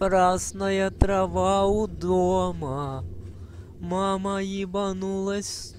красная трава у дома. Мама ебанулась.